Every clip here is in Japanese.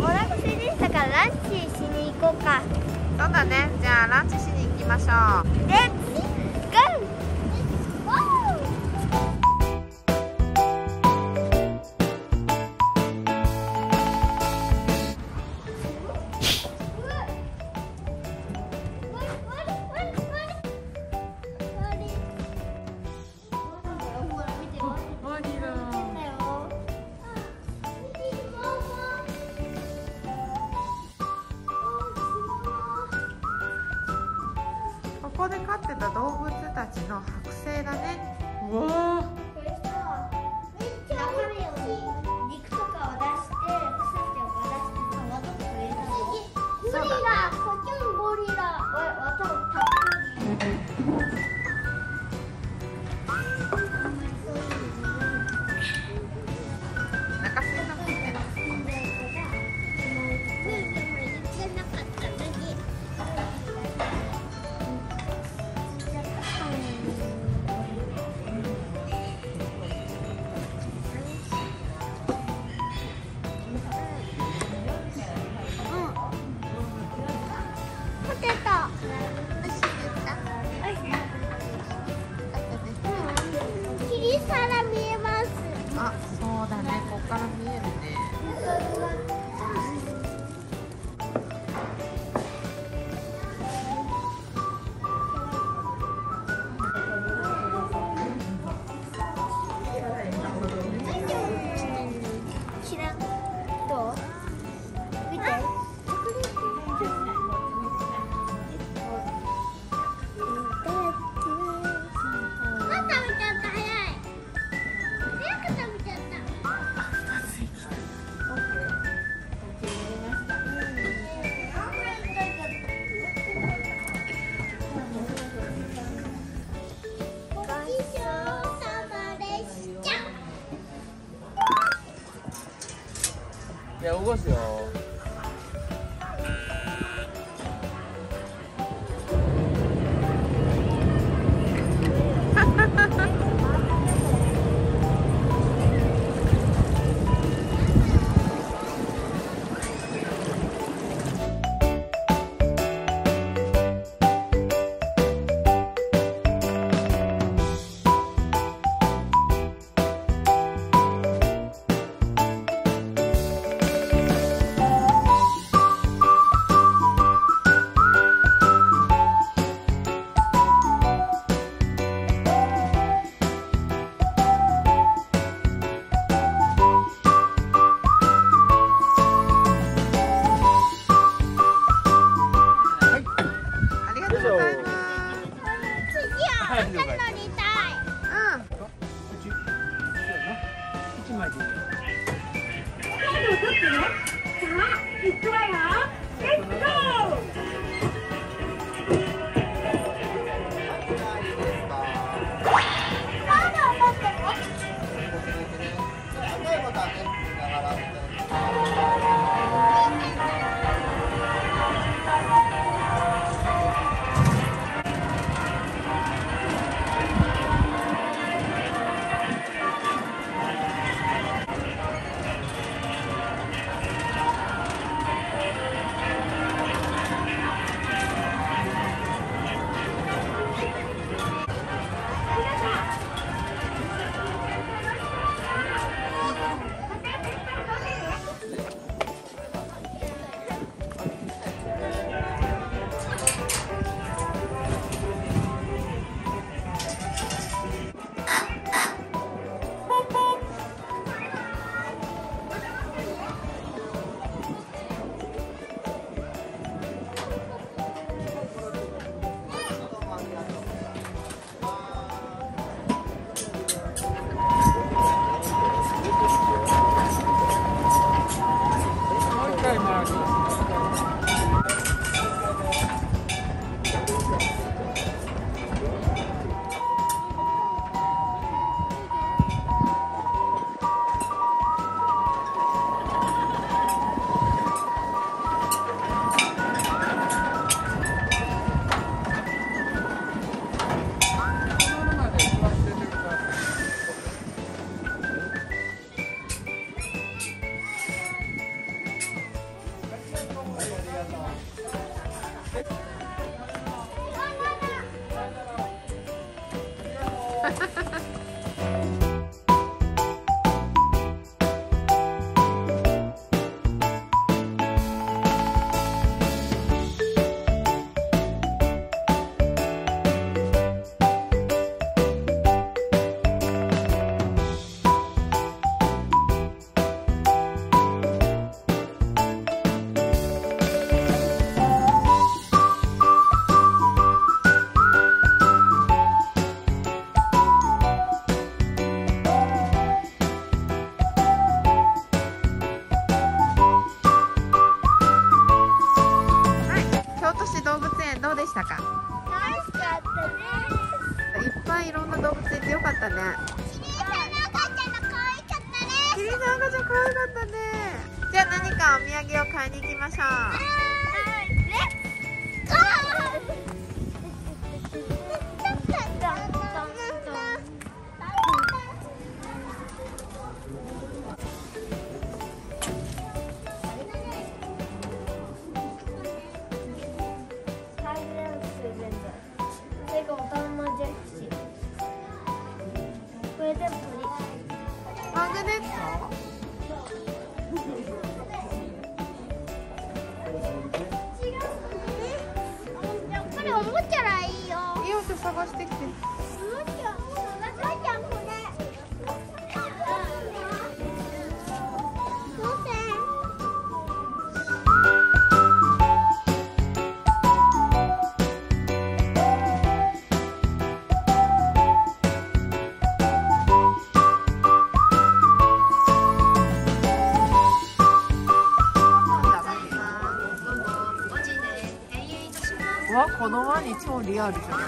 お腹空いてきた。からランチしに行こうか。そうだね。じゃあランチしに行きましょう。こで飼ってた動物たちの剥製だね。うわいや動かすよ。おもちゃらいいよ。いいよって探してきてのワニ超リアルじゃない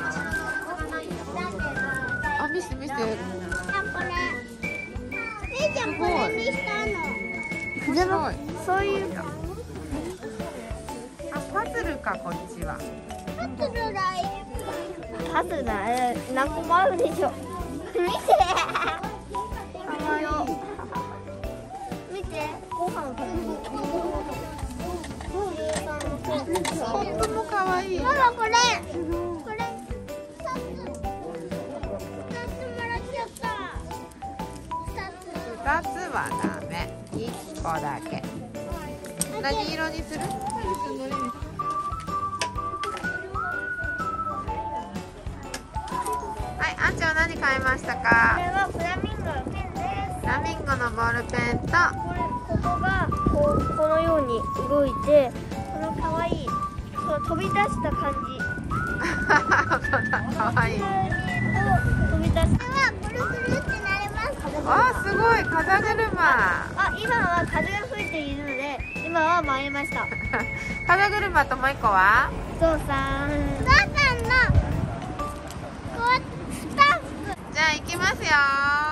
あ見せて見せてちゃん、これにしたの？面白いそういう。あパズルかこっちはパズルだい。パズルだ、え、何個もあるでしょ見て。2つはダメ1個だけ。何色にする？はいあんちゃんは何買いましたこかれはフラミンゴのペンです。フラミンゴのボールペンと。これここがこうこのように動いてこの可愛いそう飛び出した感じ。かわいい。飛び出す。はあすごい風車あ今は風が吹いているので今は回りました。風車ともう一個は？お父さん。お父さんのスタッフ。じゃあ行きますよ